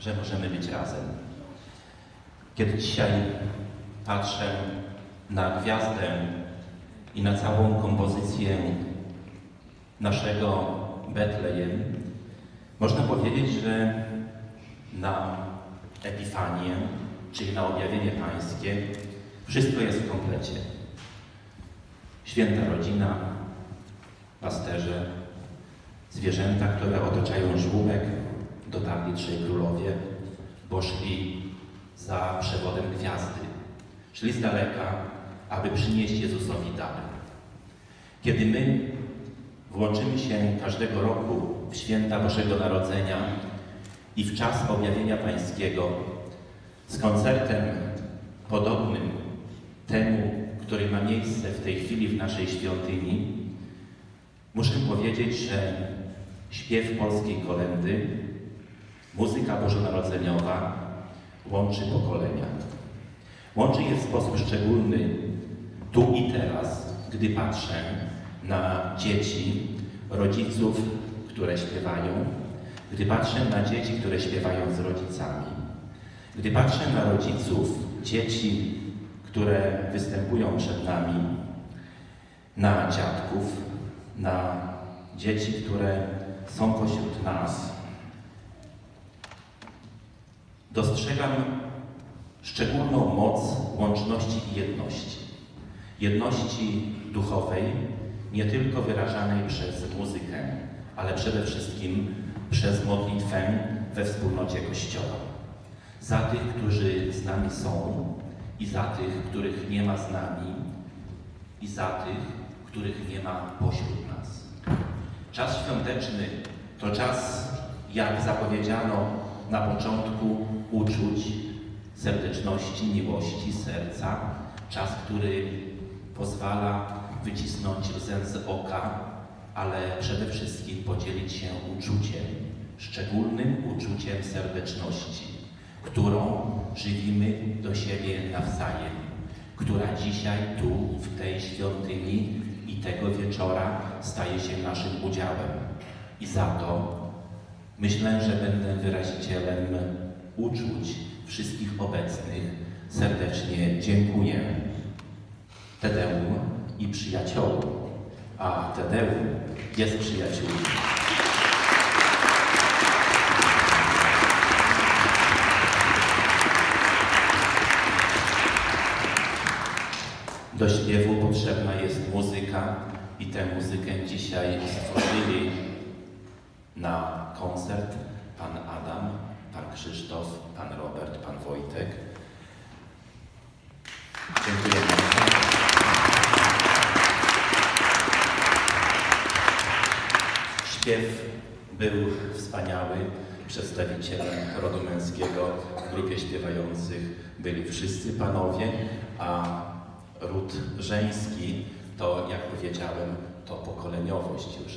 że możemy być razem. Kiedy dzisiaj patrzę na gwiazdę i na całą kompozycję naszego Betlejem, można powiedzieć, że na Epifanię, czyli na objawienie Pańskie, wszystko jest w komplecie. Święta rodzina, pasterze, zwierzęta, które otaczają żłóbek, dotarli trzej królowie, bo szli za przewodem gwiazdy. Szli z daleka, aby przynieść Jezusowi dar. Kiedy my włączymy się każdego roku w święta Bożego Narodzenia i w czas objawienia Pańskiego z koncertem podobnym temu, który ma miejsce w tej chwili w naszej świątyni, muszę powiedzieć, że śpiew polskiej kolendy, muzyka bożonarodzeniowa łączy pokolenia. Łączy je w sposób szczególny tu i teraz, gdy patrzę na dzieci, rodziców, które śpiewają, gdy patrzę na dzieci, które śpiewają z rodzicami, gdy patrzę na rodziców, dzieci, które występują przed nami, na dziadków, na dzieci, które są pośród nas, dostrzegam szczególną moc łączności i jedności. Jedności duchowej, nie tylko wyrażanej przez muzykę, ale przede wszystkim przez modlitwę we wspólnocie Kościoła. Za tych, którzy z nami są i za tych, których nie ma z nami i za tych, których nie ma pośród nas. Czas świąteczny to czas, jak zapowiedziano na początku, uczuć, serdeczności, miłości, serca. Czas, który pozwala wycisnąć łzę z oka, ale przede wszystkim podzielić się uczuciem, szczególnym uczuciem serdeczności, którą żywimy do siebie nawzajem, która dzisiaj tu, w tej świątyni i tego wieczora staje się naszym udziałem. I za to myślę, że będę wyrazicielem uczuć wszystkich obecnych. Serdecznie dziękuję Tedeum i przyjaciołom, a Tedeum jest przyjaciółmi. Do śpiewu potrzebna jest muzyka i tę muzykę dzisiaj stworzyli na koncert pan Adam, Krzysztof, pan Robert, pan Wojtek. Dziękuję bardzo. Śpiew był wspaniały. Przedstawicielem rodu męskiego w grupie śpiewających byli wszyscy panowie, a ród żeński to, jak powiedziałem, to pokoleniowość już.